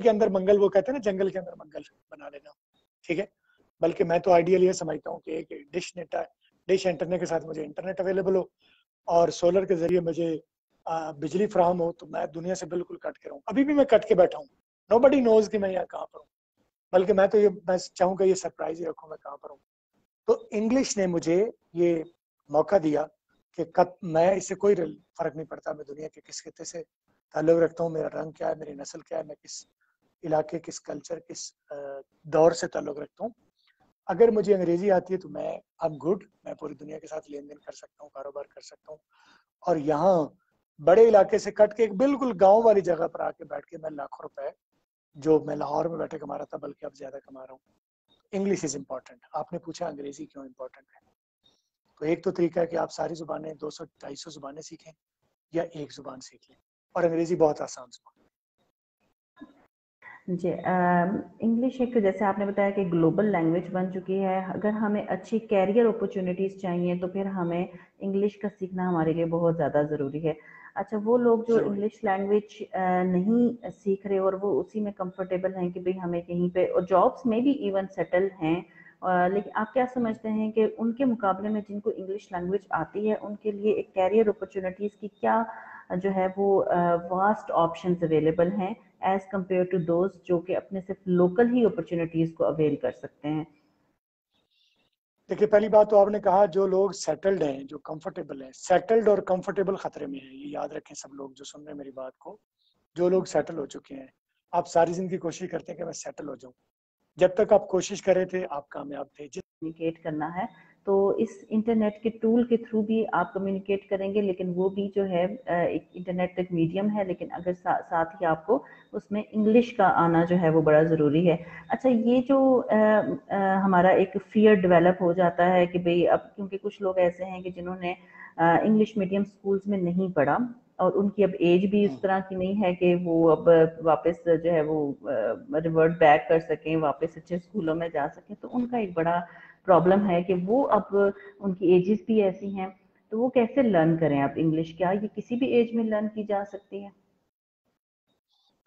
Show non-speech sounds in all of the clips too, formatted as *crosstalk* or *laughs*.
के अंदर मंगल, वो कहते हैं ना, जंगल के अंदर मंगल बना लेना। ठीक है? बल्कि मैं तो आइडियल ये समझता हूँ कि एक डिश नेट डिश इंटरनेट के साथ मुझे इंटरनेट अवेलेबल हो और सोलर के ज़रिए मुझे बिजली फ्राहम हो तो मैं दुनिया से बिल्कुल कट के रहूँ। अभी भी मैं कट के बैठा हूँ। नो बडी नोज़ कि मैं यहाँ कहाँ पर हूँ। बल्कि मैं तो ये, मैं चाहूँगा ये सरप्राइज़ ही रखूँ मैं कहाँ पर हूँ। तो इंग्लिश ने मुझे ये मौका दिया कि कब मैं इससे कोई फ़र्क नहीं पड़ता। मैं दुनिया के किस खत्ते से ताल्लुक रखता हूँ, मेरा रंग क्या है, मेरी नस्ल क्या है, मैं किस इलाके किस कल्चर किस दौर से ताल्लुक रखता हूँ। अगर मुझे अंग्रेज़ी आती है तो मैं अब गुड मैं पूरी दुनिया के साथ लेन देन कर सकता हूँ, कारोबार कर सकता हूँ। और यहाँ बड़े इलाके से कट के एक बिल्कुल गाँव वाली जगह पर आके बैठ के मैं लाखों रुपए, जो मैं लाहौर में बैठे कमा रहा था, बल्कि अब ज़्यादा कमा रहा हूँ। इंग्लिश इज़ इम्पोर्टेंट आपने पूछा अंग्रेज़ी क्यों इम्पोर्टेंट है? तो एक तो तरीका है कि आप सारी जुबानें दो सौ, ढाई सौ जुबानें सीखें या एक ज़ुबान सीख लें। और अंग्रेज़ी बहुत आसान ज़ुबान जी इंग्लिश एक जैसे आपने बताया कि ग्लोबल लैंग्वेज बन चुकी है। अगर हमें अच्छी कैरियर अपॉर्चुनिटीज़ चाहिए तो फिर हमें इंग्लिश का सीखना हमारे लिए बहुत ज़्यादा ज़रूरी है। अच्छा वो लोग जो इंग्लिश लैंग्वेज नहीं सीख रहे और वो उसी में कंफर्टेबल हैं कि भाई हमें कहीं पे और जॉब्स में भी इवन सेटल हैं। लेकिन आप क्या समझते हैं कि उनके मुकाबले में जिनको इंग्लिश लैंग्वेज आती है उनके लिए एक कैरियर अपॉर्चुनिटीज़ की क्या जो है वो वास्ट ऑप्शन अवेलेबल हैं? एज कंपेयर टू दोज जो कि अपने सिर्फ़ लोकल ही अपॉर्चुनिटीज़ को अवेल कर सकते हैं। देखिए पहली बात तो आपने कहा जो लोग सेटल्ड हैं जो कंफर्टेबल हैं सेटल्ड और कंफर्टेबल खतरे में हैं ये याद रखें सब लोग जो सुन रहे हैं मेरी बात को। जो लोग सेटल हो चुके हैं आप सारी ज़िंदगी कोशिश करते हैं कि मैं सेटल हो जाऊँ। जब तक आप कोशिश कर रहे थे आप कामयाब थे। कम्युनिकेट करना है। तो इस इंटरनेट के टूल के थ्रू भी आप कम्युनिकेट करेंगे लेकिन वो भी जो है एक इंटरनेट एक मीडियम है लेकिन अगर सा, साथ ही आपको उसमें इंग्लिश का आना जो है वो बड़ा ज़रूरी है अच्छा ये जो आ, आ, हमारा एक फियर डेवलप हो जाता है कि भाई अब क्योंकि कुछ लोग ऐसे हैं कि जिन्होंने इंग्लिश मीडियम स्कूल्स में नहीं पढ़ा और उनकी अब एज भी इस हम्म। तरह की नहीं है कि वो अब वापस जो है वो रिवर्ट बैक कर सकें वापस अच्छे स्कूलों में जा सकें तो उनका एक बड़ा प्रॉब्लम है कि वो अब उनकी एजेस भी ऐसी हैं तो वो कैसे लर्न करें अब इंग्लिश क्या ये किसी भी एज में लर्न की जा सकती है?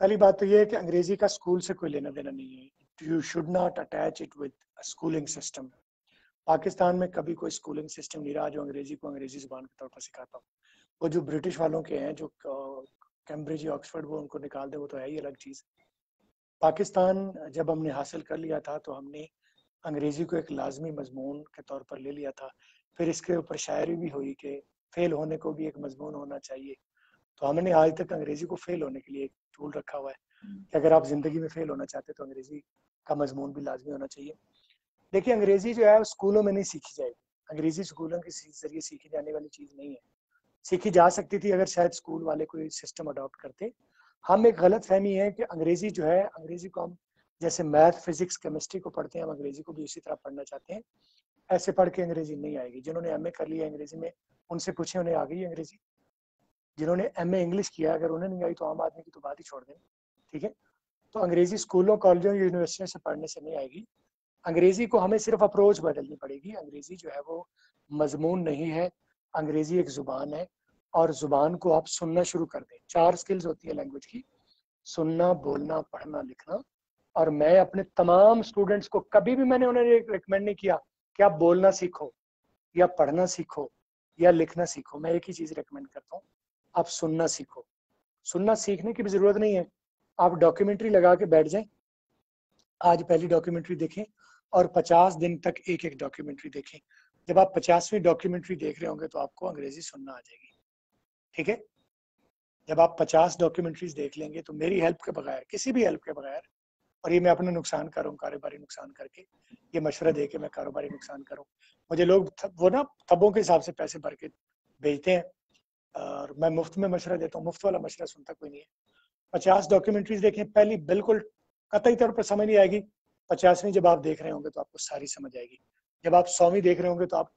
पहली बात तो ये है कि अंग्रेज़ी का स्कूल से कोई लेना देना नहीं है। You should not attach it with schooling system Pakistan में कभी कोई स्कूलिंग सिस्टम नहीं रहा जो अंग्रेज़ी को अंग्रेज़ी ज़ुबान के तौर पर सिखाता हो। वो जो ब्रिटिश वालों के हैं, जो कैम्ब्रिज या ऑक्सफर्ड वो उनको निकाल दे, वो तो है ही अलग चीज़। पाकिस्तान जब हमने हासिल कर लिया था तो हमने अंग्रेज़ी को एक लाजमी मजमून के तौर पर ले लिया था। फिर इसके ऊपर शायरी भी हुई कि फेल होने को भी एक मजमून होना चाहिए। तो हमने आज तक अंग्रेज़ी को फेल होने के लिए एक टूल रखा हुआ है। कि अगर आप ज़िंदगी में फेल होना चाहते तो अंग्रेज़ी का मजमून भी लाजमी होना चाहिए। देखिए, अंग्रेज़ी जो है स्कूलों में नहीं सीखी जाएगी। अंग्रेज़ी स्कूलों के ज़रिए सीखी जाने वाली चीज़ नहीं है। सीखी जा सकती थी अगर शायद स्कूल वाले कोई सिस्टम अडॉप्ट करते। हम एक गलत फहमी है कि अंग्रेज़ी जो है, अंग्रेज़ी को हम जैसे मैथ, फिजिक्स, केमिस्ट्री को पढ़ते हैं, हम अंग्रेज़ी को भी उसी तरह पढ़ना चाहते हैं। ऐसे पढ़ के अंग्रेज़ी नहीं आएगी। जिन्होंने एमए कर लिया अंग्रेज़ी में, उनसे पूछे, उन्हें आ गई अंग्रेज़ी? जिन्होंने एमए इंग्लिश किया अगर उन्हें नहीं आई तो आम आदमी की तो बात ही छोड़ दें। ठीक है? तो अंग्रेज़ी स्कूलों, कॉलेजों, यूनिवर्सिटियों से पढ़ने से नहीं आएगी। अंग्रेज़ी को हमें सिर्फ़ अप्रोच बदलनी पड़ेगी। अंग्रेज़ी जो है वो मजमून नहीं है। अंग्रेज़ी एक ज़ुबान है और ज़ुबान को आप सुनना शुरू कर दें। चार स्किल्स होती है लैंग्वेज की। सुनना, बोलना, पढ़ना, लिखना। और मैं अपने तमाम स्टूडेंट्स को कभी भी मैंने उन्हें रिकमेंड नहीं किया कि आप बोलना सीखो, या पढ़ना सीखो, या लिखना सीखो। मैं एक ही चीज़ रिकमेंड करता हूँ, आप सुनना सीखो। सुनना सीखने की भी ज़रूरत नहीं है। आप डॉक्यूमेंट्री लगा के बैठ जाएँ। आज पहली डॉक्यूमेंट्री देखें और पचास दिन तक एक एक डॉक्यूमेंट्री देखें। जब आप पचासवीं डॉक्यूमेंट्री देख रहे होंगे तो आपको अंग्रेज़ी सुनना आ जाएगी। ठीक है? जब आप पचास डॉक्यूमेंट्रीज देख लेंगे तो मेरी हेल्प के बगैर, किसी भी हेल्प के बगैर और ये मैं अपना नुकसान कर रहा कारोबारी नुकसान करके। ये मशवरा दे के मैं कारोबारी नुकसान करूँ। मुझे लोग वो ना तबों के हिसाब से पैसे भर के भेजते हैं और मैं मुफ़्त में मशवरा देता हूँ। मुफ़्त वाला मशवरा सुनता कोई नहीं है। पचास डॉक्यूमेंट्रीज देखें, पहली बिल्कुल कतई तौर पर समझ नहीं आएगी। पचासवीं जब आप देख रहे होंगे तो आपको सारी समझ आएगी। जब आप सौवीं देख रहे होंगे तो आप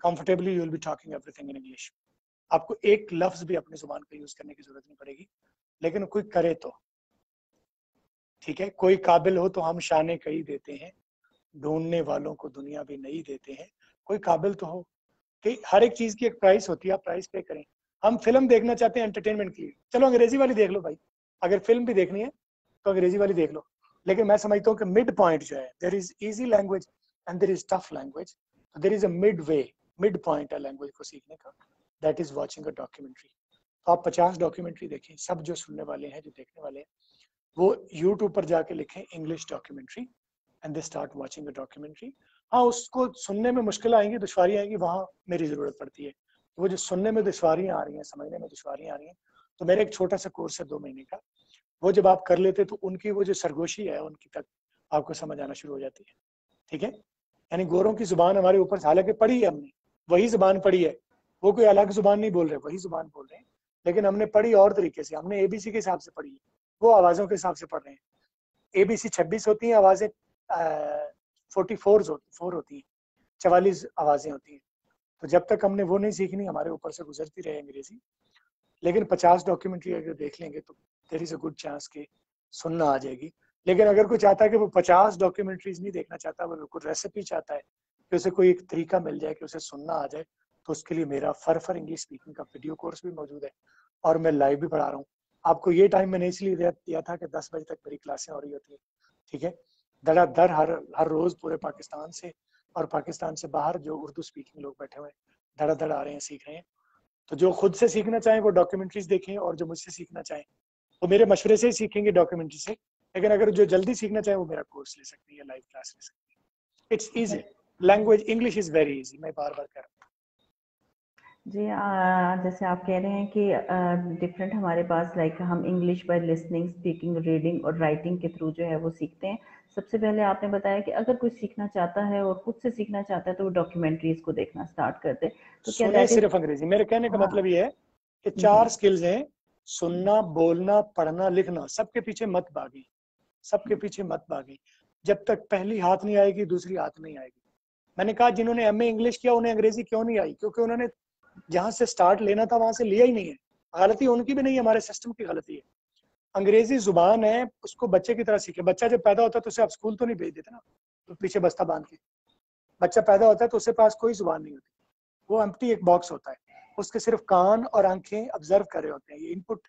comfortably you will be talking everything in English आपको एक लफ्ज भी अपनी ज़ुबान का यूज़ करने की ज़रूरत नहीं पड़ेगी। लेकिन कोई करे तो। ठीक है? कोई काबिल हो तो हम शाने कई देते हैं। ढूँढने वालों को दुनिया भी नहीं देते हैं। कोई काबिल तो हो। कि हर एक चीज़ की एक प्राइस होती है, आप प्राइस पे करें। हम फ़िल्म देखना चाहते हैं एंटरटेनमेंट के लिए। चलो, अंग्रेज़ी वाली देख लो भाई। अगर फ़िल्म भी देखनी है तो अंग्रेज़ी वाली देख लो। लेकिन मैं समझता हूँ कि मिड पॉइंट जो है there is easy language and there is tough language there is a mid way mid point है लैंग्वेज को सीखने का। That is watching a documentary तो आप पचास डॉक्यूमेंट्री देखें। सब जो सुनने वाले हैं, जो देखने वाले हैं वो यूट्यूब पर जाके लिखें English documentary and they start watching a documentary हाँ उसको सुनने में मुश्किल आएँगी दुशारी आएँगी, वहाँ मेरी ज़रूरत पड़ती है। वो जो सुनने में दुशारियाँ आ रही हैं, समझने में दुशारियाँ आ रही हैं तो मेरा एक छोटा सा कोर्स है दो महीने का। वो जब आप कर लेते तो उनकी वो जो सरगोशी है, उनकी तक आपको समझ आना शुरू हो जाती है। ठीक है? यानी गोरों की ज़ुबान हमारे ऊपर हालाँकि पढ़ी है हमने, वही ज़ुबान पढ़ी है। वो कोई अलग ज़ुबान नहीं बोल रहे, वही ज़ुबान बोल रहे हैं। लेकिन हमने पढ़ी और तरीके से, हमने एबीसी के हिसाब से पढ़ी है। वो आवाजों के हिसाब से पढ़ रहे हैं। ए बी सी छब्बीस होती हैं आवाज़ें फोर्टी फोर फोर होती हैं, चवालीस आवाज़ें होती हैं। तो जब तक हमने वो नहीं सीखनी हमारे ऊपर से गुजरती रहे अंग्रेज़ी। लेकिन पचास डॉक्यूमेंट्री अगर देख लेंगे तो there is a good chance के सुनना आ जाएगी। लेकिन अगर कोई चाहता है कि वो पचास डॉक्यूमेंट्रीज नहीं देखना चाहता, वो बिल्कुल रेसिपी चाहता है कि उसे कोई एक तरीका मिल जाए कि उसे सुनना आ जाए तो उसके लिए मेरा फर फर इंग्लिश स्पीकिंग का वीडियो कोर्स भी मौजूद है। और मैं लाइव भी पढ़ा रहा हूँ। आपको ये टाइम मैंने इसलिए दिया था कि दस बजे तक मेरी क्लासें हो रही होती है ठीक है? धड़ाधड़ हर हर रोज पूरे पाकिस्तान से और पाकिस्तान से बाहर जो उर्दू स्पीकिंग लोग बैठे हुए हैं धड़ाधड़ आ रहे हैं सीख रहे हैं। तो जो खुद से सीखना चाहें वो डॉक्यूमेंट्रीज देखें और जो मुझसे सीखना चाहें वो मेरे मशवरे से ही सीखेंगे डॉक्यूमेंट्री से। लेकिन अगर जो जल्दी सीखना चाहे वो मेरा कोर्स ले सकती है लाइव क्लास ले सकती है। It's easy language English is very easy मैं बार बार कर रहा हूँ। जी आ, जैसे आप कह रहे हैं कि डिफरेंट हमारे पास लाइक हम English by listening speaking reading और राइटिंग के थ्रू जो है वो सीखते हैं। सबसे पहले आपने बताया कि अगर कोई सीखना चाहता है और खुद से सीखना चाहता है तो वो डॉक्यूमेंट्रीज को देखना स्टार्ट करते तो क्या सुने सिर्फ़ अंग्रेज़ी। मेरे कहने का हाँ, मतलब ये है कि चार स्किल्स हैं सुनना बोलना पढ़ना लिखना। सबके पीछे मत भागी। सबके पीछे मत भागी। जब तक पहली हाथ नहीं आएगी दूसरी हाथ नहीं आएगी। मैंने कहा जिन्होंने एमए इंग्लिश किया उन्हें अंग्रेज़ी क्यों नहीं आई? क्योंकि उन्होंने जहाँ से स्टार्ट लेना था, वहाँ से लिया ही नहीं है। गलती उनकी भी नहीं है, हमारे सिस्टम की गलती है। अंग्रेज़ी ज़ुबान है, उसको बच्चे की तरह सीखे। बच्चा जब पैदा होता है तो उसे आप स्कूल तो नहीं भेज देते ना? तो पीछे बस्ता बाँध के। बच्चा पैदा होता है तो उसके पास कोई ज़ुबान नहीं होती। वो एम्प्टी एक बॉक्स होता है। उसके सिर्फ़ कान और आँखें ऑब्ज़र्व कर रहे होते हैं। ये इनपुट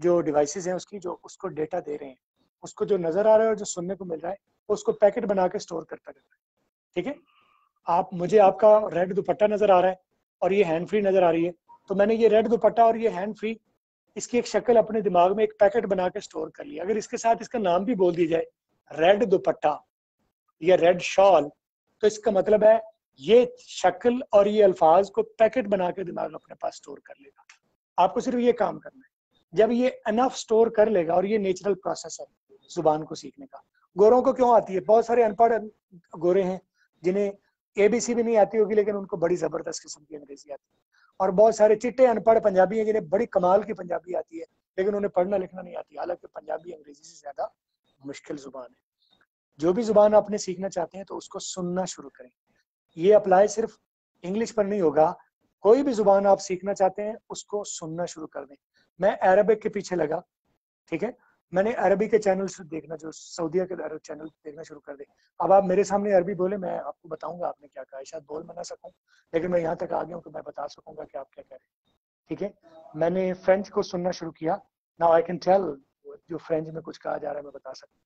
जो डिवाइसेस हैं उसकी, जो उसको डेटा दे रहे हैं। उसको जो नज़र आ रहा है और जो सुनने को मिल रहा है उसको पैकेट बना के स्टोर करता रहता है। ठीक है? आप, मुझे आपका रेड दुपट्टा नज़र आ रहा है। और ये हैंड फ्री नज़र आ रही है। तो मैंने ये रेड दुपट्टा और ये हैंड फ्री इसकी एक शक्ल अपने दिमाग में एक पैकेट बना के स्टोर कर लिया अगर इसके साथ इसका नाम भी बोल दिया जाए रेड दुपट्टा या रेड शॉल तो इसका मतलब है ये शक्ल और ये अल्फाज को पैकेट बना के दिमाग अपने पास स्टोर कर लेगा। आपको सिर्फ़ ये काम करना है। जब ये अनफ स्टोर कर लेगा और ये नेचुरल प्रोसेस है ज़ुबान को सीखने का। गोरों को क्यों आती है? बहुत सारे अनपढ़ गोरे हैं जिन्हें एबीसी भी नहीं आती होगी, लेकिन उनको बड़ी ज़बरदस्त किस्म की अंग्रेज़ी आती है। और बहुत सारे चिट्टे अनपढ़ पंजाबी हैं, जिन्हें बड़ी कमाल की पंजाबी आती है, लेकिन उन्हें पढ़ना लिखना नहीं आती। हालाँकि पंजाबी, अंग्रेज़ी से ज़्यादा मुश्किल ज़ुबान है। जो भी ज़ुबान आपने सीखना चाहते हैं तो उसको सुनना शुरू करें। ये अप्लाई सिर्फ़ इंग्लिश पर नहीं होगा। कोई भी ज़ुबान आप सीखना चाहते हैं, उसको सुनना शुरू कर दें। मैं अरबिक के पीछे लगा, ठीक है? मैंने अरबी के चैनल देखना, जो सऊदिया के अरब चैनल देखना शुरू कर दे अब आप मेरे सामने अरबी बोले, मैं आपको बताऊँगा आपने क्या कहा शायद बोल मैं ना सकूँ, लेकिन मैं यहाँ तक आ गया हूँ कि मैं बता सकूँगा कि आप क्या कह रहे हैं। ठीक है? मैंने फ्रेंच को सुनना शुरू किया। नाउ आई कैन टेल जो फ्रेंच में कुछ कहा जा रहा है, मैं बता सकता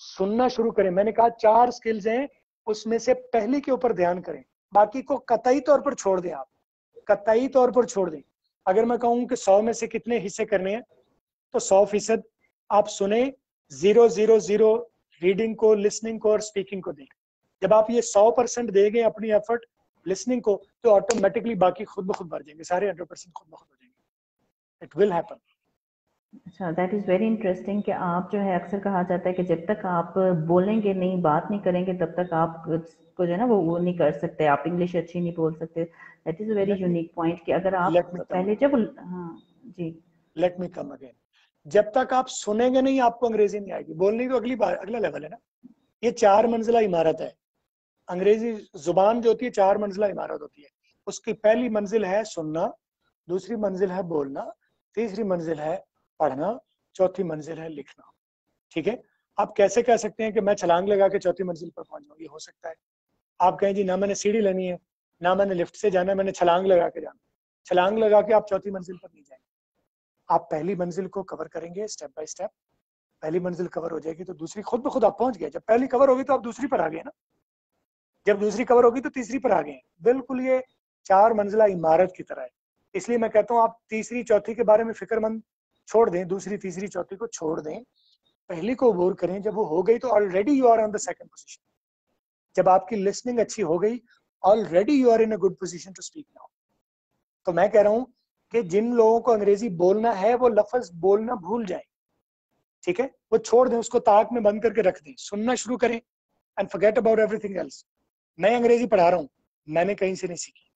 सुनना शुरू करें। मैंने कहा चार स्किल्स हैं, उसमें से पहले के ऊपर ध्यान करें। बाकी को कतई तौर पर छोड़ दें आप। कतई तौर पर छोड़ दें। अगर मैं कहूँ कि सौ में से कितने हिस्से करने हैं तो सौ फ़ीसद आप सुने ज़ीरो ज़ीरो ज़ीरो रीडिंग को लिसनिंग को और स्पीकिंग को दें जब आप ये सौ परसेंट देंगे अपनी एफर्ट लिसनिंग को तो ऑटोमेटिकली बाकी खुद ब खुद बढ़ जाएँगे सारे हंड्रेड परसेंट खुद ब खुद हो जाएँगे। इट विल हैपन अच्छा दैट इज़ वेरी इंटरेस्टिंग कि आप जो है अक्सर कहा जाता है कि जब तक आप बोलेंगे नहीं बात नहीं करेंगे तब तक आप को जो है ना वो वो नहीं कर सकते आप इंग्लिश अच्छी नहीं बोल सकते। That is very unique point कि अगर आप पहले जब हाँ जी। लेट मी कम अगेन जब तक आप सुनेंगे नहीं, आपको अंग्रेज़ी नहीं आएगी। बोलने की अगली बार, अगला लेवल है ना। ये चार मंजिला इमारत है। अंग्रेज़ी ज़ुबान जो होती है, चार मंजिला इमारत होती है। उसकी पहली मंजिल है सुनना, दूसरी मंजिल है बोलना, तीसरी मंजिल है पढ़ना, चौथी मंजिल है लिखना। ठीक है? आप कैसे कह सकते हैं कि मैं छलांग लगा के चौथी मंजिल पर पहुँच जाऊँ? ये हो सकता है। आप कहें, जी, ना मैंने सीढ़ी लेनी है, ना मैंने लिफ्ट से जाना है, मैंने छलांग लगा के जाना छलांग लगा के आप चौथी मंजिल पर नहीं जाएँगे। आप पहली मंजिल को कवर करेंगे स्टेप बाय स्टेप पहली मंजिल कवर हो जाएगी तो दूसरी खुद ब खुद आप पहुँच गए। जब पहली कवर होगी तो आप दूसरी पर आ गए ना। जब दूसरी कवर होगी तो तीसरी पर आ गए। बिल्कुल ये चार मंजिला इमारत की तरह है। इसलिए मैं कहता हूँ, आप तीसरी, चौथी के बारे में फिक्रमंद छोड़ दें, दूसरी, तीसरी, चौथी को छोड़ दें। पहली को बोर करें, जब वो हो गई तो already you are on the second position जब आपकी लिसनिंग अच्छी हो गई already you are in a good position to speak now तो मैं कह रहा हूँ कि जिन लोगों को अंग्रेज़ी बोलना है, वो लफज बोलना भूल जाए। ठीक है? वो छोड़ दें, उसको ताक में बंद करके रख दें। सुनना शुरू करें and forget about everything else मैं अंग्रेज़ी पढ़ा रहा हूँ। मैंने कहीं से नहीं सीखी।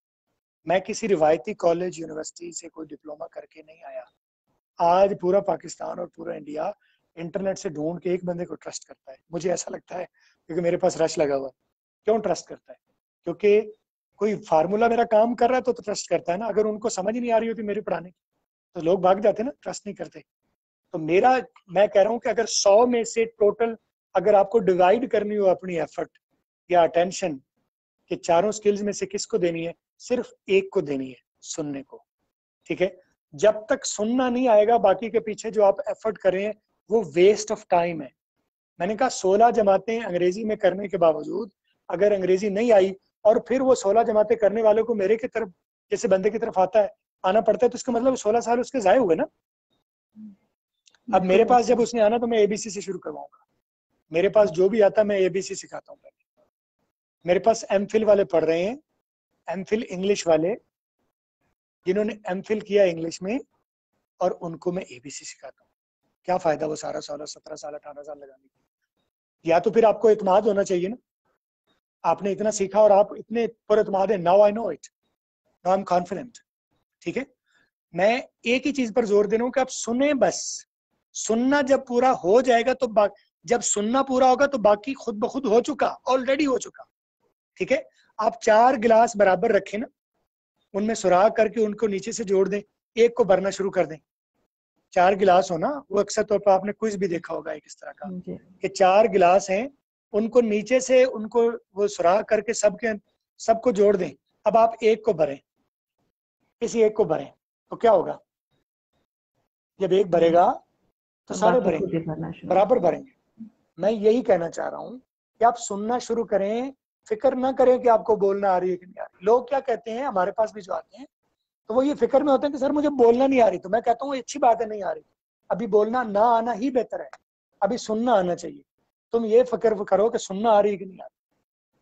मैं किसी रिवायती कॉलेज यूनिवर्सिटी से कोई डिप्लोमा करके नहीं आया। आज पूरा पाकिस्तान और पूरा इंडिया इंटरनेट से ढूंढ के एक बंदे को ट्रस्ट करता है। मुझे ऐसा लगता है, क्योंकि मेरे पास रश लगा हुआ है। क्यों ट्रस्ट करता है? क्योंकि कोई फार्मूला मेरा काम कर रहा है तो, तो ट्रस्ट करता है ना। अगर उनको समझ नहीं आ रही होती मेरी पढ़ाने की तो लोग भाग जाते ना ट्रस्ट नहीं करते। तो मेरा मैं कह रहा हूँ कि अगर सौ में से टोटल अगर आपको डिवाइड करनी हो अपनी एफर्ट या अटेंशन कि चारों स्किल्स में से किसको देनी है सिर्फ़ एक को देनी है सुनने को। ठीक है? जब तक सुनना नहीं आएगा बाकी के पीछे जो आप एफर्ट कर रहे हैं वो वेस्ट ऑफ़ टाइम है। मैंने कहा सोलह जमातें अंग्रेज़ी में करने के बावजूद अगर अंग्रेज़ी नहीं आई और फिर वो सोलह जमातें करने वालों को मेरे की तरफ़, जैसे बंदे की तरफ़ आता है, आना पड़ता है तो इसका मतलब सोलह साल उसके जाए हुए ना? अब मेरे पास जब उसने आना तो मैं एबीसी से शुरू करवाऊँगा। मेरे पास जो भी आता, मैं एबीसी सिखाता हूँ पहले। मेरे पास एम वाले पढ़ रहे हैं एम इंग्लिश वाले, जिन्होंने एम किया इंग्लिश में, और उनको मैं एबीसी सिखाता हूँ। क्या फ़ायदा वो सारा सोलह सत्रह साल, अठारह साल लगाने की या तो फिर आपको इतमाद होना चाहिए ना? आपने इतना सीखा और आप इतने पर है now I know it now I am confident ठीक है? मैं एक ही चीज़ पर ज़ोर दे रहा हूँ कि आप सुने बस। सुनना जब पूरा हो जाएगा तो जब सुनना पूरा होगा तो बाकी खुद ब खुद हो चुका ऑलरेडी हो चुका। ठीक है? आप चार गिलास बराबर रखें ना उनमें सुराग करके उनको नीचे से जोड़ दें एक को भरना शुरू कर दें। चार गिलास हो ना वो अक्सर तौर पर आपने कुछ भी देखा होगा एक इस तरह का कि चार गिलास हैं उनको नीचे से उनको वो सुराग करके सबके सबको जोड़ दें। अब आप एक को भरें। किसी एक को भरें तो क्या होगा? जब एक भरेगा तो सारे भरेंगे। बराबर भरेंगे। मैं यही कहना चाह रहा हूँ कि आप सुनना शुरू करें फ़िक्र ना करें कि आपको बोलना आ रही है कि नहीं आ रही। लोग क्या कहते हैं हमारे पास भी जो आते हैं तो वो ये फ़िक्र में होते हैं कि सर मुझे बोलना नहीं आ रही। तो मैं कहता हूँ अच्छी बात है नहीं आ रही। अभी बोलना ना आना ही बेहतर है। अभी सुनना आना चाहिए। तुम ये फ़िक्र करो कि सुनना आ रही है कि नहीं आ रही।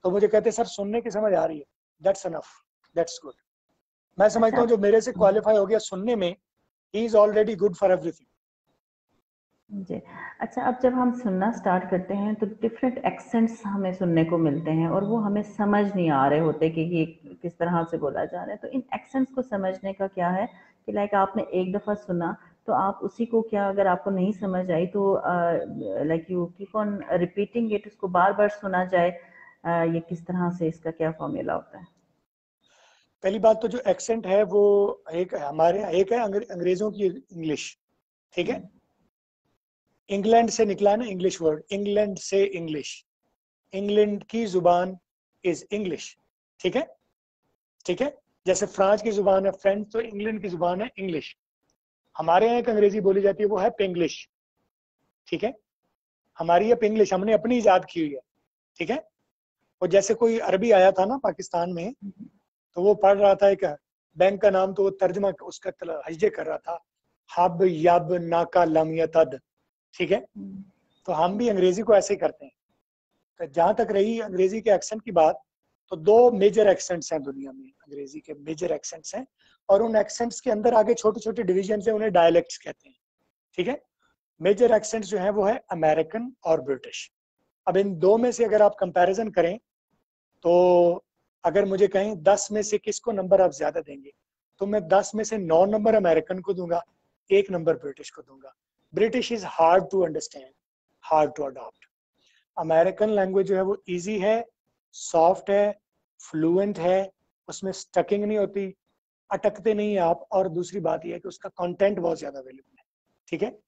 तो मुझे कहते सर सुनने की समझ आ रही है। दैट्स अनफ दैट्स गुड मैं समझता हूँ जो मेरे से क्वालिफाई हो गया सुनने में ही is already good for everything जी। अच्छा अब जब हम सुनना स्टार्ट करते हैं तो डिफरेंट एक्सेंट्स हमें सुनने को मिलते हैं और वो हमें समझ नहीं आ रहे होते कि ये किस तरह से बोला जा रहा है। तो इन एक्सेंट्स को समझने का क्या है कि लाइक आपने एक दफ़ा सुना तो आप उसी को क्या अगर आपको नहीं समझ आई तो like you keep on repeating it उसको बार बार सुना जाए uh, ये किस तरह से इसका क्या फॉर्मूला होता है? पहली बात तो जो एक्सेंट है वो एक हमारे एक है अंग्रेज़ों की इंग्लिश ठीक है? इंग्लैंड से निकला ना इंग्लिश वर्ड इंग्लैंड से इंग्लिश इंग्लैंड की ज़ुबान इज़ इंग्लिश ठीक है? ठीक है? जैसे फ्रांस की ज़ुबान है फ्रेंच तो इंग्लैंड की ज़ुबान है इंग्लिश हमारे यहाँ एक अंग्रेज़ी बोली जाती है वो है पिंग्लिश। ठीक है? हमारी है पिंग्लिश हमने अपनी ईजाद की हुई है। ठीक है? और जैसे कोई अरबी आया था ना पाकिस्तान में तो वो पढ़ रहा था एक बैंक का नाम तो वो तर्जमा उसका हजे कर रहा था। हब यब नाका लम तद ठीक है? तो हम भी अंग्रेज़ी को ऐसे ही करते हैं। तो जहाँ तक रही अंग्रेज़ी के एक्सेंट की बात तो दो मेजर एक्सेंट्स हैं दुनिया में, अंग्रेज़ी के मेजर एक्सेंट्स हैं और उन एक्सेंट्स के अंदर आगे छोटे छोटे डिविजन है, उन्हें डायलेक्ट्स कहते हैं। ठीक है? मेजर एक्सेंट्स जो है वो है अमेरिकन और ब्रिटिश अब इन दो में से अगर आप कंपैरिजन करें तो अगर मुझे कहें दस में से किसको नंबर आप ज़्यादा देंगे तो मैं दस में से नौ नंबर अमेरिकन को दूँगा, एक नंबर ब्रिटिश को दूँगा। British is hard to understand hard to adopt American language जो है वो इजी है सॉफ्ट है फ्लुएंट है, उसमें स्टकिंग नहीं होती, अटकते नहीं है आप, और दूसरी बात यह है कि उसका कंटेंट बहुत ज़्यादा अवेलेबल है, ठीक है?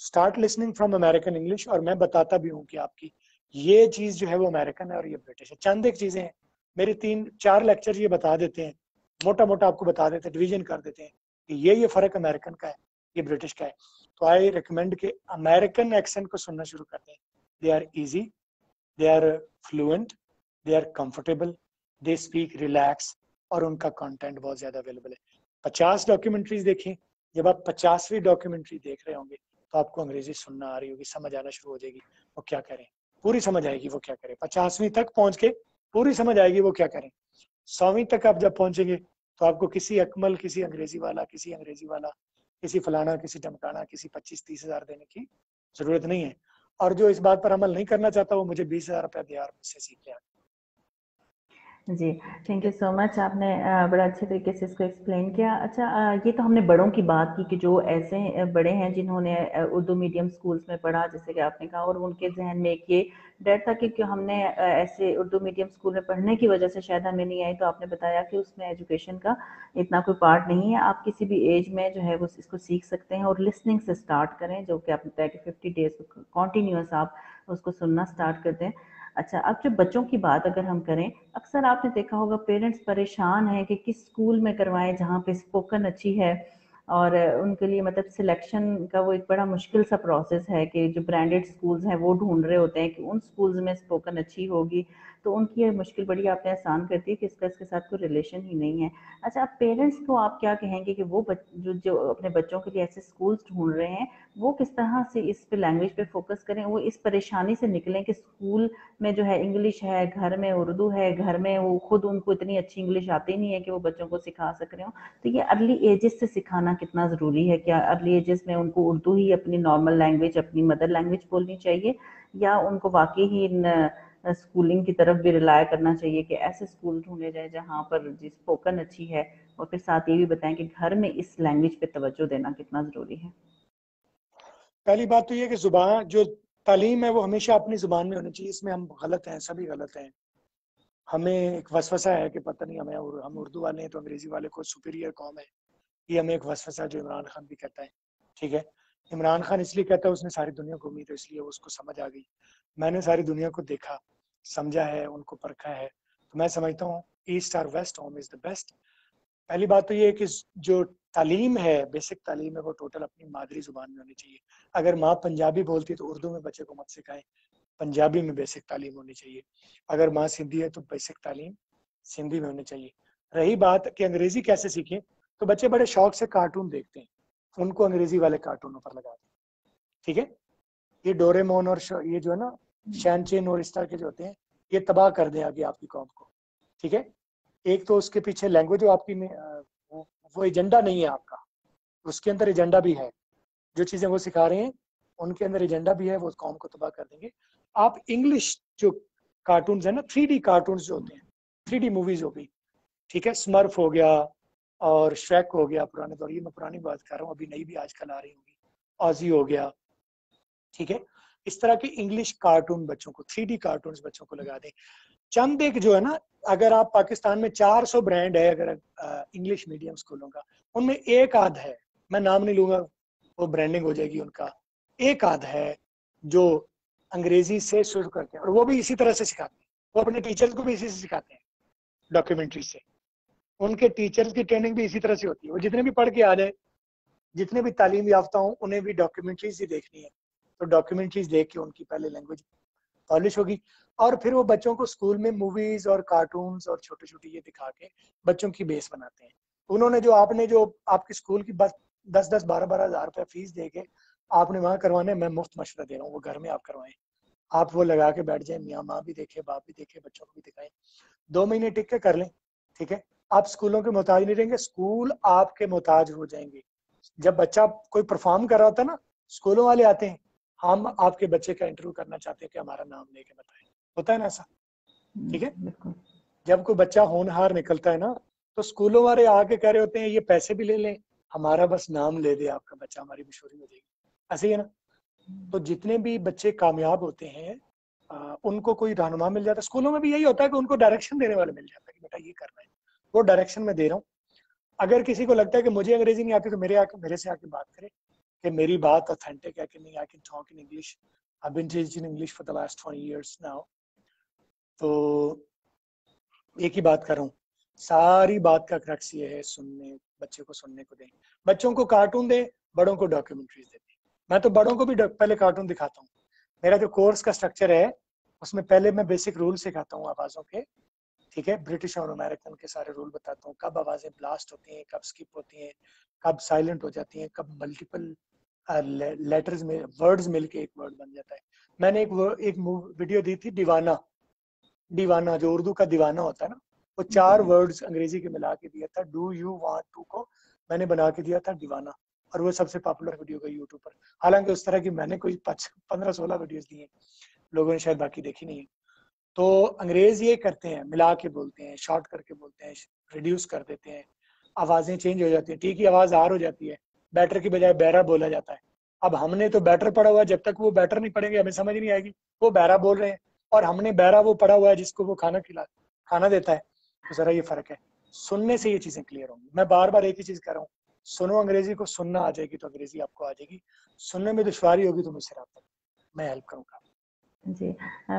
Start listening from American English और मैं बताता भी हूँ कि आपकी ये चीज़ जो है वो अमेरिकन है और ये ब्रिटिश है। चंद एक चीज़ें हैं, मेरे तीन, चार लेक्चर ये बता देते हैं मोटा मोटा आपको बता देते हैं डिवीज़न कर देते हैं कि ये ये फ़र्क अमेरिकन का है, ये ब्रिटिश का है। तो आई रिकमेंड के अमेरिकन एक्सेंट को सुनना शुरू कर हैं they are easy they are fluent they are comfortable they speak relax और उनका कंटेंट बहुत ज़्यादा अवेलेबल है। पचास डॉक्यूमेंट्रीज देखें, जब आप पचासवीं डॉक्यूमेंट्री देख रहे होंगे तो आपको अंग्रेज़ी सुनना आ रही होगी, समझ आना शुरू हो जाएगी, वो क्या करें? पूरी समझ आएगी वो क्या करें? पचासवीं तक पहुँच के पूरी समझ आएगी वो क्या करें? सौवीं तक आप जब पहुँचेंगे तो आपको किसी अकमल, किसी अंग्रेज़ी वाला, किसी अंग्रेज़ी वाला, किसी फलाना, किसी टमकाना किसी पच्चीस, तीस हज़ार देने की ज़रूरत नहीं है। और जो इस बात पर अमल नहीं करना चाहता, वो मुझे बीस हज़ार रुपया दिया और मुझसे सीख लिया जी थैंक यू सो मच आपने बड़ा अच्छे तरीके से इसको एक्सप्लेन किया। अच्छा ये तो हमने बड़ों की बात की कि जो ऐसे बड़े हैं जिन्होंने उर्दू मीडियम स्कूल्स में पढ़ा, जैसे कि आपने कहा, और उनके जहन में एक ये डर था कि हमने ऐसे उर्दू मीडियम स्कूल में पढ़ने की वजह से शायद हमें नहीं आई तो आपने बताया कि उसमें एजुकेशन का इतना कोई पार्ट नहीं है। आप किसी भी एज में जो है वो इसको सीख सकते हैं और लिसनिंग से स्टार्ट करें, जो कि आपने बताया कि फिफ्टी डेज़ कॉन्टीन्यूस आप उसको सुनना स्टार्ट कर दें। अच्छा अब जब बच्चों की बात अगर हम करें, अक्सर आपने देखा होगा पेरेंट्स परेशान हैं कि किस स्कूल में करवाएँ जहाँ पे स्पोकन अच्छी है और उनके लिए मतलब सिलेक्शन का वो एक बड़ा मुश्किल सा प्रोसेस है कि जो ब्रांडेड स्कूल्स हैं वो ढूंढ रहे होते हैं कि उन स्कूल्स में स्पोकन अच्छी होगी। तो उनकी ये मुश्किल बड़ी आपने आसान कर दी कि इसका इसके साथ कोई रिलेशन ही नहीं है। अच्छा आप पेरेंट्स को आप क्या कहेंगे कि वो बच, जो जो अपने बच्चों के लिए ऐसे स्कूल्स ढूंढ रहे हैं वो किस तरह से इस पे लैंग्वेज पे फोकस करें? वो इस परेशानी से निकलें कि स्कूल में जो है इंग्लिश है घर में उर्दू है घर में वो खुद उनको इतनी अच्छी इंग्लिश आती नहीं है कि वो बच्चों को सिखा सक रहे हो। तो ये अर्ली एजेस से सिखाना कितना ज़रूरी है? क्या अर्ली एजेस में उनको उर्दू ही अपनी नॉर्मल लैंग्वेज अपनी मदर लैंग्वेज बोलनी चाहिए? या उनको वाकई ही स्कूलिंग की तरफ़ भी रिलाय करना चाहिए कि ऐसे स्कूल ढूंढे जाए जहाँ पर जी स्पोकन अच्छी है और फिर साथ ये भी बताएँ कि घर में इस लैंग्वेज पे तवज्जो देना कितना ज़रूरी है। पहली बात तो ये कि ज़ुबान, जो तालीम है वो हमेशा अपनी ज़ुबान में होनी चाहिए, इसमें हम गलत हैं, सभी गलत हैं। हमें एक वसवसा है कि पता नहीं हमें हम उर्दू वाले हैं तो अंग्रेज़ी वाले को सुपीरियर कौम है? ये हमें एक वसवसा जो इमरान खान भी कहता है, ठीक है? इमरान खान इसलिए कहता है, उसने सारी दुनिया घूमी तो इसलिए उसको समझ आ गई। मैंने सारी दुनिया को देखा। समझा है, उनको परखा है। तो मैं समझता हूँ ईस्ट और west home is the best पहली बात तो ये है कि जो तालीम है, बेसिक तालीम है, वो टोटल अपनी मादरी ज़ुबान में होनी चाहिए। अगर माँ पंजाबी बोलती है तो उर्दू में बच्चे को मत सिखाएँ। पंजाबी में बेसिक तालीम होनी चाहिए। अगर माँ सिंधी है तो बेसिक तालीम सिंधी में होनी चाहिए। रही बात कि अंग्रेज़ी कैसे सीखें तो बच्चे बड़े शौक से कार्टून देखते हैं। उनको अंग्रेज़ी वाले कार्टूनों पर लगा दें। ठीक है? ये डोरेमोन और ये जो है ना शैनचेन और इस तरह के जो होते हैं ये तबाह कर दे आगे आपकी कौम को। ठीक है? एक तो उसके पीछे लैंग्वेज आपकी वो, वो एजेंडा नहीं है आपका। उसके अंदर एजेंडा भी है। जो चीज़ें वो सिखा रहे हैं उनके अंदर एजेंडा भी है वो कौम को तबाह कर देंगे। आप इंग्लिश जो कार्टून है ना थ्री डी कार्टून जो होते हैं थ्री डी मूवीज़ हो गई। ठीक है? स्मर्फ हो गया और श्रैक हो गया पुराने दौर ये मैं पुरानी बात कर रहा हूँ अभी नई भी आजकल आ रही होगी। ऑजी हो गया। ठीक है? इस तरह के इंग्लिश कार्टून बच्चों को थ्री डी कार्टून बच्चों को लगा दें। चंद एक जो है ना, अगर आप पाकिस्तान में 400 ब्रांड है, अगर इंग्लिश मीडियम स्कूलों का उनमें एक आध है, मैं नाम नहीं लूँगा, वो ब्रांडिंग हो जाएगी उनका। एक आध है जो अंग्रेज़ी से शुरू करते हैं, और वो भी इसी तरह से सिखाते हैं। वो अपने टीचर्स को भी इसी से सिखाते हैं डॉक्यूमेंट्री से। उनके टीचर्स की ट्रेनिंग भी इसी तरह से होती है। वो जितने भी पढ़ के आ जाए, जितने भी तालीम याफ्ता हूँ उन्हें भी डॉक्यूमेंट्रीज ही देखनी है। तो डॉक्यूमेंट्रीज देख के उनकी पहले लैंग्वेज पॉलिश होगी। और फिर वो बच्चों को स्कूल में मूवीज़ और कार्टून और छोटे छोटे ये दिखा के बच्चों की बेस बनाते हैं। उन्होंने जो आपने जो आपके स्कूल की बस दस दस बारह बारह हज़ार रुपया फ़ीस दे के आपने वहाँ करवाने, मैं मुफ़्त मशवरा दे रहा हूँ, वो घर में आप करवाएँ। आप वो लगा के बैठ जाए, मियाँ माँ भी देखे, बाप भी देखे, बच्चों को भी दिखाएँ। दो महीने टिक के कर लें, ठीक है? आप स्कूलों के मोहताज नहीं रहेंगे स्कूल आपके मोहताज हो जाएँगे। जब बच्चा कोई परफॉर्म कर रहा होता है ना स्कूलों वाले आते हैं हम आपके बच्चे का इंटरव्यू करना चाहते हैं कि हमारा नाम लेके बताए। होता है ना ऐसा? ठीक है? जब कोई बच्चा होनहार निकलता है ना तो स्कूलों वाले आके कह रहे होते हैं ये पैसे भी ले लें हमारा बस नाम ले दे आपका बच्चा हमारी मशहूरी हो जाएगी। ऐसे ही है ना? तो जितने भी बच्चे कामयाब होते हैं आ, उनको कोई रहनुमा मिल जाता है। स्कूलों में भी यही होता है कि उनको डायरेक्शन देने वाले मिल जाता है कि बेटा ये करना है। वो डायरेक्शन में दे रहा हूँ। अगर किसी को लगता है कि मुझे अंग्रेज़ी नहीं आती तो मेरे आके मेरे से आके बात करे। कि मेरी बात ऑथेंटिक है कि नहीं I can talk in English I been teaching English for the last 20 years now तो एक ही बात कर, सारी बात का क्रक्स ये है सुनने, बच्चे को सुनने को दें। बच्चों को कार्टून दें, बड़ों को डॉक्यूमेंट्रीज देते मैं तो बड़ों को भी पहले कार्टून दिखाता हूँ। मेरा जो कोर्स का स्ट्रक्चर है, उसमें पहले मैं बेसिक रूल सिखाता हूँ आवाजों के, ठीक है? ब्रिटिश और अमेरिकन के सारे रूल बताता हूँ। कब आवाज़ें ब्लास्ट होती हैं, कब स्किप होती हैं, कब साइलेंट हो जाती हैं, कब मल्टीपल लेटर्स में वर्ड्स मिलके एक वर्ड बन जाता है। मैंने एक एक वीडियो दी थी दीवाना। दीवाना जो उर्दू का दीवाना होता है ना वो चार वर्ड्स अंग्रेज़ी के मिला के दिया था डू यू वांट टू को मैंने बना के दिया था दीवाना। और वो सबसे पॉपुलर वीडियो गई यूट्यूब पर। हालाँकि उस तरह की मैंने कोई पंद्रह सोलह वीडियोस दी हैं। लोगों ने शायद बाकी देखी नहीं है। तो अंग्रेज़ ये करते हैं मिला के बोलते हैं शॉर्ट करके बोलते हैं रिड्यूस कर देते हैं। आवाज़ें चेंज हो जाती है। टी की आवाज़ आर हो जाती है। बैटर की बजाय बैरा बोला जाता है। अब हमने तो बैटर पढ़ा हुआ है, जब तक वो बैटर नहीं पढ़ेंगे, हमें समझ नहीं आएगी। वो बैरा बोल रहे हैं और हमने बैरा वो पढ़ा हुआ है, जिसको वो खाना खिला, खाना देता है। तो जरा ये फ़र्क है। सुनने से ये चीज़ें क्लियर होंगी। मैं बार बार एक ही चीज़ कर रहा हूँ। सुनो अंग्रेज़ी को, सुनना आ जाएगी तो अंग्रेज़ी आपको आ जाएगी। सुनने में दुश्वारी होगी तो मुझसे रहा मैं हेल्प करूँगा। जी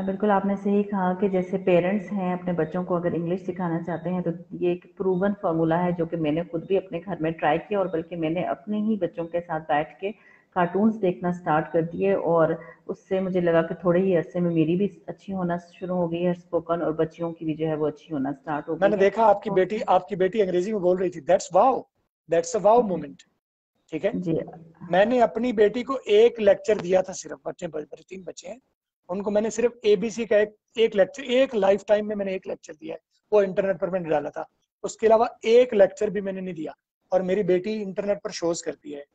बिल्कुल आपने सही कहा कि जैसे पेरेंट्स हैं अपने बच्चों को अगर इंग्लिश सिखाना चाहते हैं तो ये एक प्रूवन फार्मूला है जो कि मैंने खुद भी अपने घर में ट्राई किया और बल्कि मैंने अपने ही बच्चों के साथ बैठ के कार्टून्स देखना स्टार्ट कर दिए और उससे मुझे लगा कि थोड़े ही अरसे में मेरी भी अच्छी होना शुरू हो गई है स्पोकन और बच्चियों की भी जो है वो अच्छी होना स्टार्ट हो गई मैंने देखा आपकी बेटी आपकी बेटी अंग्रेज़ी में बोल रही थी that's wow that's a wow moment ठीक है? जी। मैंने अपनी बेटी को एक लेक्चर दिया था सिर्फ़ बच्चे बच्चे तीन बच्चे हैं। उनको मैंने सिर्फ़ एबीसी का एक एक लेक्चर एक लाइफ टाइम में मैंने एक लेक्चर दिया है। वो इंटरनेट पर मैंने डाला था। उसके अलावा एक लेक्चर भी मैंने नहीं दिया। और मेरी बेटी इंटरनेट पर शोज़ करती है।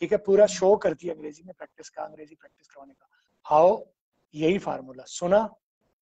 ठीक है? पूरा शो करती है अंग्रेज़ी में प्रैक्टिस का अंग्रेज़ी प्रैक्टिस करवाने का। हाउ यही फार्मूला सुना?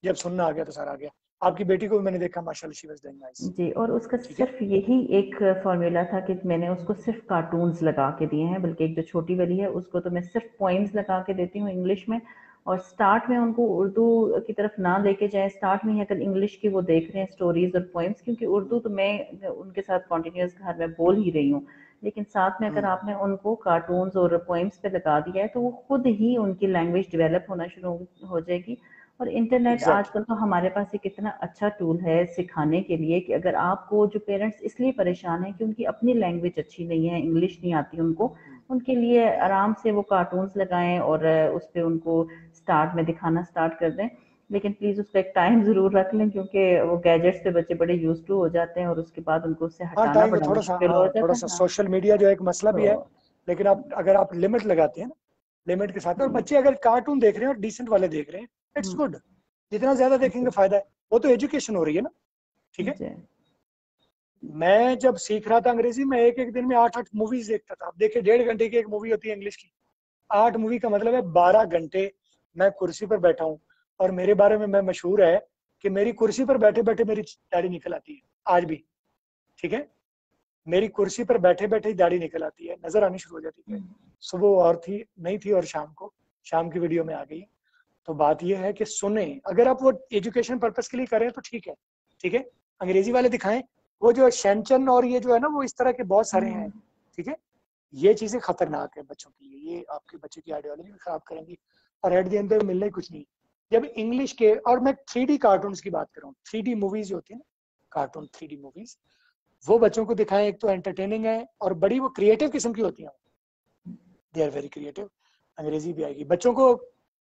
जब सुनना आ गया तो सारा आ गया। आपकी बेटी को भी मैंने देखा माशाल्लाह शी वाज डूइंग जी और उसका सिर्फ़ यही एक फॉर्मूला था कि मैंने उसको सिर्फ़ कार्टून्स लगा के दिए हैं बल्कि एक जो छोटी वाली है उसको तो मैं सिर्फ़ पॉइंट्स लगा के देती हूँ इंग्लिश में। और स्टार्ट में उनको उर्दू की तरफ़ ना लेके जाए स्टार्ट में ही अगर इंग्लिश की वो देख रहे हैं स्टोरीज और पोइम्स क्योंकि उर्दू तो मैं उनके साथ कॉन्टिन्यूस घर में बोल ही रही हूँ लेकिन साथ में अगर हम्म। आपने उनको कार्टून्स और पोइम्स पे लगा दिया है तो वो खुद ही उनकी लैंग्वेज डेवलप होना शुरू हो जाएगी और इंटरनेट आजकल तो हमारे पास एक इतना अच्छा टूल है सिखाने के लिए कि अगर आपको जो पेरेंट्स इसलिए परेशान हैं कि उनकी अपनी लैंग्वेज अच्छी नहीं है इंग्लिश नहीं आती उनको। उनके लिए आराम से वो कार्टून्स लगाएँ और उस पर उनको स्टार्ट में दिखाना स्टार्ट कर दें। लेकिन प्लीज़ उसका एक टाइम *laughs* ज़रूर रख लें क्योंकि वो गैजेट्स पे बच्चे बड़े यूज़ टू हो जाते हैं और उसके बाद उनको उससे हाँ, हटाना बड़ा थोड़ा सा हाँ, थोड़ा सा सोशल मीडिया जो एक मसला भी है तो लेकिन आप अगर आप लिमिट लगाते हैं ना लिमिट के साथ और बच्चे अगर कार्टून देख रहे हैं और डिसेंट वाले देख रहे हैं इट्स गुड हम्म। जितना ज़्यादा देखेंगे फ़ायदा है। वो तो एजुकेशन हो रही है ना ठीक है? मैं जब सीख रहा था अंग्रेज़ी, में एक एक दिन में आठ आठ मूवीज़ देखता था। देखिए, डेढ़ घंटे की एक मूवी होती है इंग्लिश की। आठ मूवी का मतलब है बारह घंटे मैं कुर्सी पर बैठा हूँ। और मेरे बारे में मैं मशहूर है कि मेरी कुर्सी पर बैठे बैठे मेरी दाढ़ी निकल आती है। आज भी। ठीक है? मेरी कुर्सी पर बैठे बैठे दाढ़ी निकल आती है। नज़र आनी शुरू हो जाती है। सुबह और थी, नहीं थी और शाम को। शाम की वीडियो में आ गई। तो बात यह है कि सुने। अगर आप वो एजुकेशन पर्पज के लिए करें तो ठीक है। ठीक है? अंग्रेज़ी वाले दिखाएँ। वो जो शेंचन और ये जो है ना वो इस तरह के बहुत सारे हैं हम्म। ठीक है? ये चीज़ें खतरनाक है बच्चों के लिए। ये आपके बच्चे की आइडियोलॉजी भी खराब करेंगी और एट द एंड मिलना ही कुछ नहीं। जब इंग्लिश के और मैं थ्री डी कार्टून की बात कर रहा हूँ थ्री डी मूवीज़ होती है ना कार्टून थ्री डी मूवीज़ वो बच्चों को दिखाएँ। एक तो एंटरटेनिंग है और बड़ी वो क्रिएटिव किस्म की होती हैं। दे आर वेरी क्रिएटिव अंग्रेज़ी भी आएगी। बच्चों को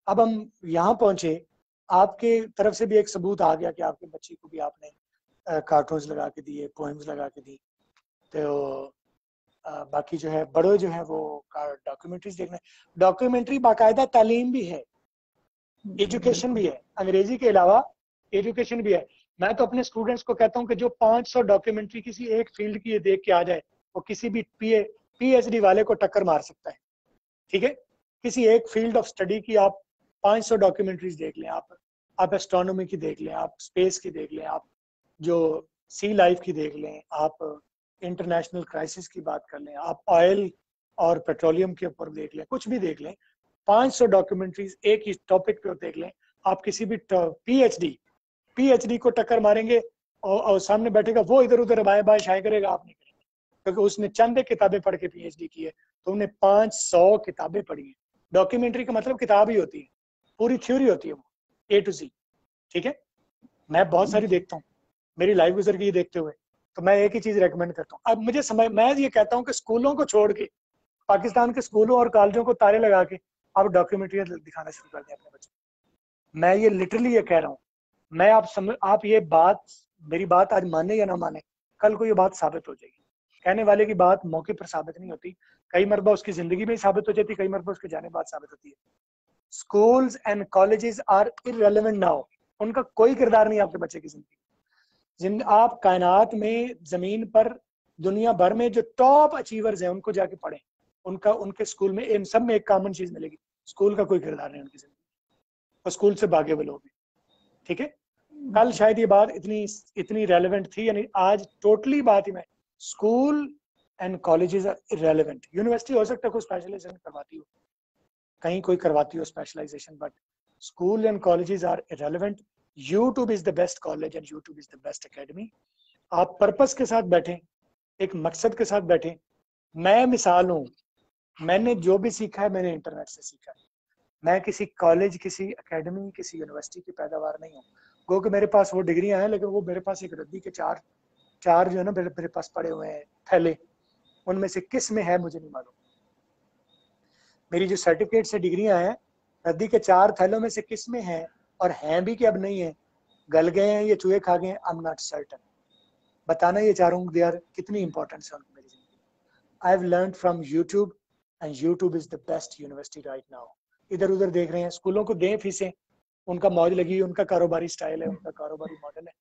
अब हम यहाँ पहुँचे आपके तरफ़ से भी एक सबूत आ गया कि आपके बच्चे को भी आपने कार्टून्स लगा के दिए पोएम्स लगा के दी। तो बाकी जो है, बड़े जो है वो डॉक्यूमेंट्रीज देखना। डॉक्यूमेंट्री बाकायदा तालीम भी है। एजुकेशन भी है। अंग्रेज़ी के अलावा एजुकेशन भी है। मैं तो अपने स्टूडेंट्स को कहता हूँ कि जो 500 डॉक्यूमेंट्री किसी एक फ़ील्ड की ये देख के आ जाए, वो किसी भी पी पीएचडी वाले को टक्कर मार सकता है। ठीक है? किसी एक फ़ील्ड ऑफ़ स्टडी की आप 500 डॉक्यूमेंट्रीज देख लें, आप आप एस्ट्रोनॉमी की देख लें, आप स्पेस की देख लें, आप जो सी लाइफ की देख लें आप इंटरनेशनल क्राइसिस की बात कर लें आप ऑयल और पेट्रोलियम के ऊपर देख लें कुछ भी देख लें 500 डॉक्यूमेंट्रीज एक ही टॉपिक पे देख लें आप किसी भी पीएचडी पीएचडी को टक्कर मारेंगे और, और सामने बैठेगा वो इधर उधर बाएँ बाएँ शाये करेगा आप नहीं करेंगे। क्योंकि उसने चंद किताबें पढ़ के पीएचडी की है तो उन्हें पाँच सौ किताबें पढ़ी है। डॉक्यूमेंट्री का मतलब किताब ही होती है पूरी थ्योरी होती है वो ए टू सी ठीक है? मैं बहुत सारी देखता हूँ। मेरी लाइफ गुजर गई देखते हुए। तो मैं एक ही चीज़ रेकमेंड करता हूँ। अब मुझे समझ मैं ये कहता हूँ कि स्कूलों को छोड़ के, पाकिस्तान के स्कूलों और कॉलेजों को तारे लगा के आप डॉक्यूमेंट्री दिखाना शुरू कर दें अपने बच्चों मैं ये लिटरली ये कह रहा हूँ। मैं आप समझ, आप ये बात, मेरी बात आज माने या ना माने, कल को ये बात साबित हो जाएगी। कहने वाले की बात मौके पर साबित नहीं होती। कई मरबा उसकी ज़िंदगी में साबित हो जाती, कई मरबा उसके जाने बाद साबित होती है। Schools and colleges are irrelevant now उनका कोई किरदार नहीं आपके बच्चे की ज़िंदगी। आप कायनात में, ज़मीन पर, दुनिया भर में जो टॉप अचीवर्स हैं, उनको जाके पढ़ें। उनका, उनके स्कूल में, इन सब में एक कॉमन चीज़ मिलेगी। स्कूल का कोई किरदार नहीं उनकी ज़िंदगी। और स्कूल से भागे वो लोग ठीक है? कल शायद ये बात इतनी इतनी रेलिवेंट थी, यानी आज टोटली बात ही मैं। School and colleges are irrelevant university हो सकता है कोई स्पेशलाइजेशन करवाती हो। कहीं कोई करवाती हो specialization but school and colleges are irrelevant YouTube is the best college and YouTube is the best academy आप पर्पस के साथ बैठे, एक मकसद के साथ बैठे। मैं मिसाल हूँ, मैंने जो भी सीखा है, मैंने इंटरनेट से सीखा है। मैं किसी कॉलेज किसी एकेडमी किसी यूनिवर्सिटी की पैदावार नहीं हूँ। गो कि मेरे पास वो डिग्रियाँ हैं, लेकिन वो मेरे पास एक रद्दी के चार चार जो है ना, मेरे मेरे पास पड़े हुए हैं, थैले। उनमें से किसमें है, मुझे नहीं मालूम। मेरी जो सर्टिफिकेट से डिग्रियाँ हैं, रद्दी के चार थैलों में से किसमें है और हैं भी कि अब नहीं है? गल गए हैं ये चूहे खा गए आई एम नॉट सर्टन बताना ये चाह रहा हूँ यार कितनी इंपॉर्टेंस है उनकी मेरी ज़िंदगी। I have learn from YouTube and YouTube is the best university right now इधर उधर देख रहे हैं, स्कूलों को दें फीसें। उनका मौज लगी हुई, उनका कारोबारी स्टाइल है, उनका कारोबारी मॉडल है।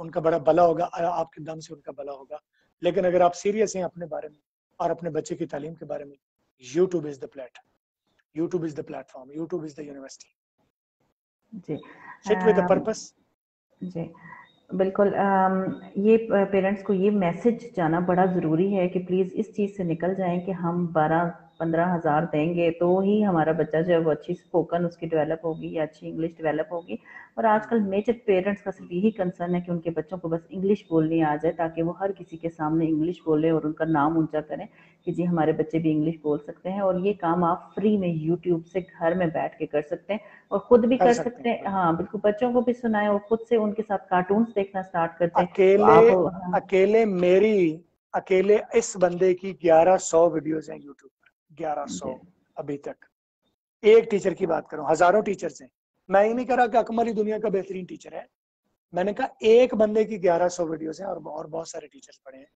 उनका बड़ा भला होगा आपके दम से उनका भला होगा। लेकिन अगर आप सीरियस हैं अपने बारे में, और अपने बच्चे की तालीम के बारे में YouTube is the plate YouTube is the platform YouTube is the university ji. Sit with purpose जी। बिल्कुल ये पेरेंट्स को ये मैसेज जाना बड़ा ज़रूरी है कि प्लीज़ इस चीज़ से निकल जाएँ कि हम बारह पंद्रह हज़ार देंगे तो ही हमारा बच्चा जो है वो अच्छी स्पोकन उसकी डेवलप होगी या अच्छी इंग्लिश डेवलप होगी। और आजकल मेजर पेरेंट्स का सिर्फ़ यही कंसर्न है कि उनके बच्चों को बस इंग्लिश बोलनी आ जाए ताकि वो हर किसी के सामने इंग्लिश बोले और उनका नाम ऊँचा करें। कि जी हमारे बच्चे भी इंग्लिश बोल सकते हैं और ये काम आप फ्री में यूट्यूब से घर में बैठ के कर सकते हैं और खुद भी कर, कर सकते हैं हाँ। बिल्कुल बच्चों को भी सुनाए और खुद से उनके साथ कार्टून देखना स्टार्ट करते हैं अकेले तो हाँ। अकेले मेरी अकेले इस बंदे की ग्यारह सौ वीडियोज़ हैं यूट्यूब पर ग्यारह सौ अभी तक। एक टीचर की बात करूँ हज़ारों टीचर्स हैं। मैं ये नहीं कह रहा कि अकमल ही दुनिया का बेहतरीन टीचर है। मैंने कहा एक बंदे की ग्यारह सौ वीडियोज़ हैं और और बहुत सारे टीचर्स पढ़े हैं।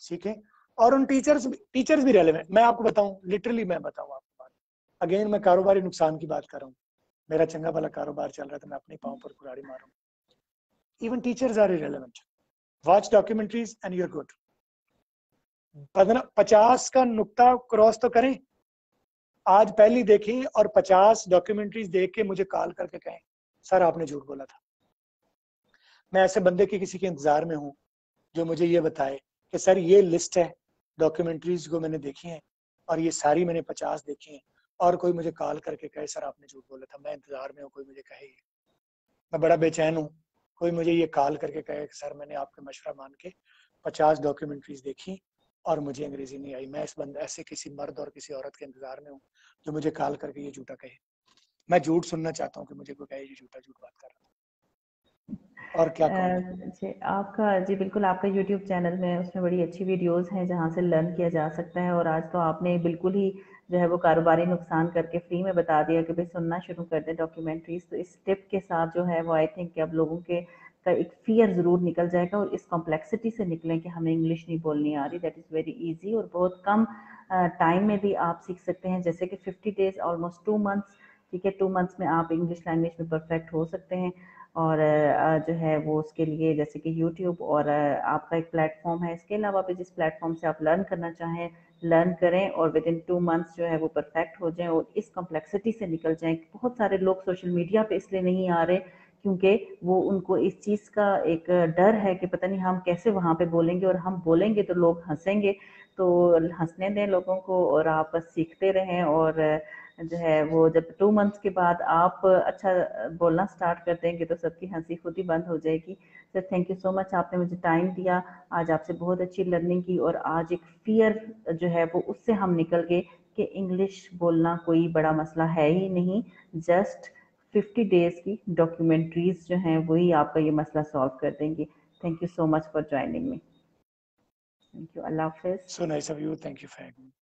ठीक है और उन टीचर्स टीचर्स भी रेलिवेंट मैं आपको बताऊँ लिटरली मैं बताऊँ आपको बात। अगेन मैं कारोबारी नुकसान की बात कर रहा हूँ। मेरा चंगा वाला कारोबार चल रहा था मैं अपने पाँव पर कुराड़ी मारूं। Even teachers are irrelevant watch documentaries and you're good पचास का नुकता क्रॉस तो करें। आज पहली देखें और पचास डॉक्यूमेंट्रीज देख के मुझे कॉल करके कहें, सर, आपने झूठ बोला था। मैं ऐसे बंदे के किसी के इंतज़ार में हूँ जो मुझे ये बताए कि, सर, ये लिस्ट है डॉक्यूमेंट्रीज को मैंने देखी है और ये सारी मैंने पचास देखी हैं और कोई मुझे कॉल करके कहे, सर, आपने झूठ बोला था, मैं इंतज़ार में हूँ, कोई मुझे कहे मैं बड़ा बेचैन हूँ। कोई मुझे ये कॉल करके कहे सर, मैंने आपके मशवरा मान के पचास डॉक्यूमेंट्रीज देखी और मुझे अंग्रेज़ी नहीं आई। मैं इस बंद, ऐसे किसी मर्द और किसी औरत के इंतज़ार में हूँ जो मुझे कॉल करके ये झूठा कहे। मैं झूठ सुनना चाहता हूँ कि मुझे कोई कहे, ये झूठा झूठ बात कर रहा और क्या जी आपका जी बिल्कुल आपका यूट्यूब चैनल में उसमें बड़ी अच्छी वीडियोस हैं जहाँ से लर्न किया जा सकता है और आज तो आपने बिल्कुल ही जो है वो कारोबारी नुकसान करके फ्री में बता दिया कि भाई सुनना शुरू कर दें डॉक्यूमेंट्रीज तो इस टिप के साथ जो है वो आई थिंक कि अब लोगों के का एक फियर ज़रूर निकल जाएगा और इस कॉम्प्लेक्सिटी से निकलें कि हमें इंग्लिश नहीं बोलनी आ रही। दैट इज़ वेरी इजी और बहुत कम टाइम में भी आप सीख सकते हैं। जैसे कि 50 डेज़ ऑलमोस्ट टू मंथ्स ठीक है टू मंथ्स में आप इंग्लिश लैंग्वेज में परफेक्ट हो सकते हैं। और जो है वो उसके लिए जैसे कि यूट्यूब और आपका एक प्लेटफॉर्म है। इसके अलावा भी जिस प्लेटफॉर्म से आप लर्न करना चाहें लर्न करें और विद इन टू मंथ्स जो है वो परफेक्ट हो जाएँ और इस कॉम्प्लेक्सिटी से निकल जाएँ। बहुत सारे लोग सोशल मीडिया पे इसलिए नहीं आ रहे क्योंकि वो उनको इस चीज़ का एक डर है कि पता नहीं हम कैसे वहाँ पे बोलेंगे और हम बोलेंगे तो लोग हंसेंगे। तो हंसने दें लोगों को और आप सीखते रहें और जो है वो जब टू मंथ्स के बाद आप अच्छा बोलना स्टार्ट कर देंगे तो सबकी हँसी खुद ही बंद हो जाएगी। Sir thank you so much आपने मुझे टाइम दिया। आज आपसे बहुत अच्छी लर्निंग की और आज एक फियर जो है वो उससे हम निकल गए कि इंग्लिश बोलना कोई बड़ा मसला है ही नहीं। जस्ट फिफ्टी डेज़ की डॉक्यूमेंट्रीज जो हैं, वही आपका ये मसला सॉल्व कर देंगे। Thank you so much for joining me thank you अल्लाह हाफिज So nice of you. Thank you for having me.